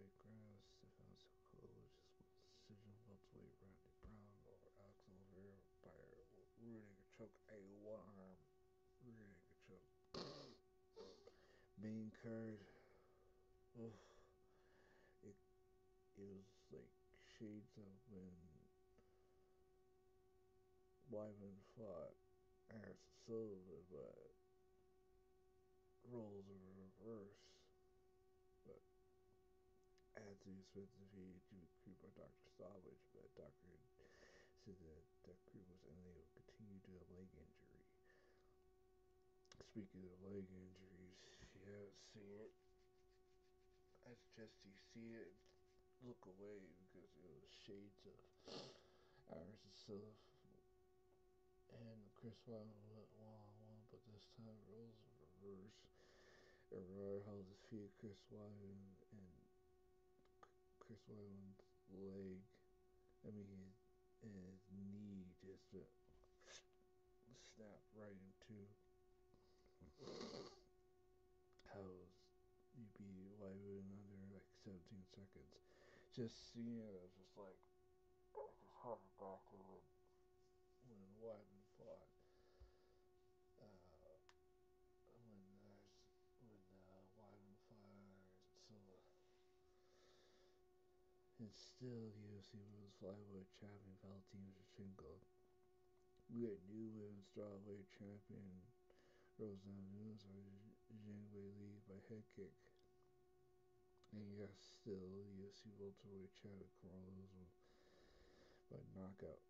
welterweight Dwight Grant, Stefan Sokolich, decision Rodney Brown, by choke, a one arm choke. Main card, oh, it, it was like shades of when Weidman fought Anderson Silva, but roles are reverse. Anthony Smith defeated Jimmy Crute by Dr. Savage, but Dr. said that that Crute was unable to continue due to a leg injury. Speaking of leg injuries, you haven't seen it. I suggest you see it, look away because it was shades of Silva and Chris Weidman went one one, but this time roles reverse. Aurora held his feet, Chris Weidman, and Chris Weidman's leg, I mean, his, his knee just uh, snapped right in two. How's you beat Weidman under like 17 seconds? Just seeing it, I was just like, I just harkened back to when when Weidman fought, uh, when there's when uh, Weidman fought Silva. And still, UFC Women's Flyweight Champion Valentina Shevchenko. We had new women's strawweight champion Rose Namajunas or Zhang Wei Li by head kick. And got still UFC welterweight champion Carlos by knockout.